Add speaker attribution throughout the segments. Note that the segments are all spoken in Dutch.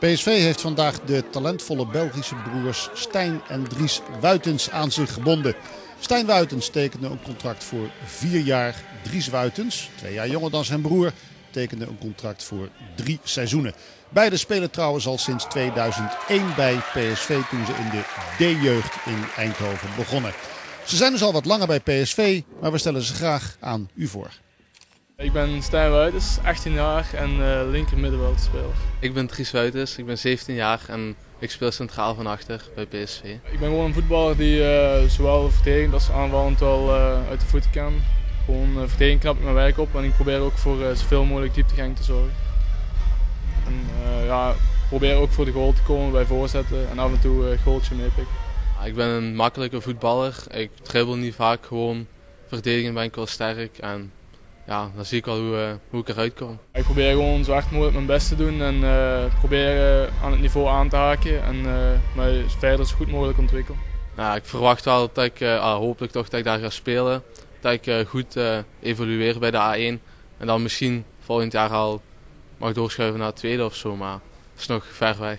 Speaker 1: PSV heeft vandaag de talentvolle Belgische broers Stijn en Dries Wuitens aan zich gebonden. Stijn Wuitens tekende een contract voor vier jaar. Dries Wuitens, twee jaar jonger dan zijn broer, tekende een contract voor drie seizoenen. Beide spelen trouwens al sinds 2001 bij PSV toen ze in de D-jeugd in Eindhoven begonnen. Ze zijn dus al wat langer bij PSV, maar we stellen ze graag aan u voor.
Speaker 2: Ik ben Stijn Wuitens, 18 jaar en uh, linker middenveldspeler.
Speaker 3: Ik ben Dries Wuitens, ik ben 17 jaar en ik speel centraal van achter bij PSV.
Speaker 2: Ik ben gewoon een voetballer die uh, zowel verdedigend als aanvallend wel uh, uit de voeten kan. Gewoon uh, verdediging knap ik mijn werk op en ik probeer ook voor zoveel mogelijk dieptegang te zorgen. En ja, probeer ook voor de goal te komen bij voorzetten en af en toe een goaltje meepikken.
Speaker 3: Ik ben een makkelijke voetballer, ik dribbel niet vaak gewoon. Verdedigen ben ik wel sterk en ja, dan zie ik wel hoe, uh, hoe ik eruit kom.
Speaker 2: Ik probeer gewoon zo hard mogelijk mijn best te doen en uh, probeer aan het niveau aan te haken en uh, mij verder zo goed mogelijk ontwikkelen.
Speaker 3: Nou, ik verwacht wel dat ik, uh, hopelijk toch dat ik daar ga spelen, dat ik goed evolueer bij de A1 en dan misschien volgend jaar al mag doorschuiven naar het tweede of zo, maar dat is nog ver weg.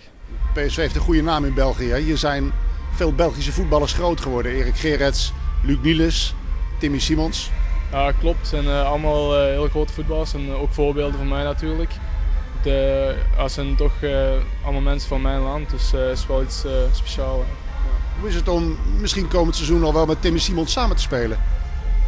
Speaker 1: PSV heeft een goede naam in België. Hier zijn veel Belgische voetballers groot geworden. Erik Gerets, Luc Niels, Timmy Simons.
Speaker 2: Ja, klopt. Het zijn uh, allemaal uh, heel grote voetballers en ook voorbeelden van mij natuurlijk. De, als zijn toch allemaal mensen van mijn land, dus het is wel iets speciaals.
Speaker 1: Hoe is het om misschien komend seizoen al wel met Timmy Simons samen te spelen?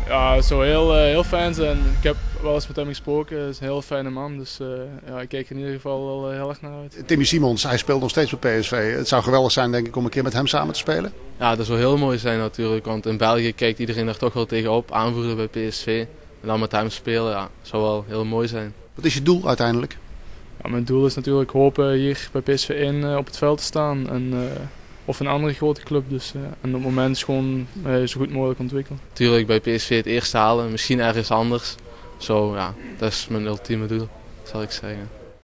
Speaker 2: Ja, het zou heel, heel fijn zijn. Ik heb wel eens met hem gesproken. Hij is een heel fijne man. Dus uh, ja, ik kijk er in ieder geval wel heel erg naar uit.
Speaker 1: Timmy Simons, hij speelt nog steeds bij PSV. Het zou geweldig zijn denk ik om een keer met hem samen te spelen.
Speaker 3: Ja, dat zou heel mooi zijn natuurlijk. Want in België kijkt iedereen er toch wel tegenop. Aanvoerder bij PSV. En dan met hem spelen, ja, zou wel heel mooi zijn.
Speaker 1: Wat is je doel uiteindelijk?
Speaker 2: Ja, mijn doel is natuurlijk hopen hier bij PSV 1 uh, op het veld te staan. En, uh, of een andere grote club. Dus, uh, en op het moment is gewoon zo goed mogelijk ontwikkelen.
Speaker 3: Tuurlijk bij PSV het eerste halen. Misschien ergens anders. Zo ja, dat is mijn ultieme doel, zal ik zeggen.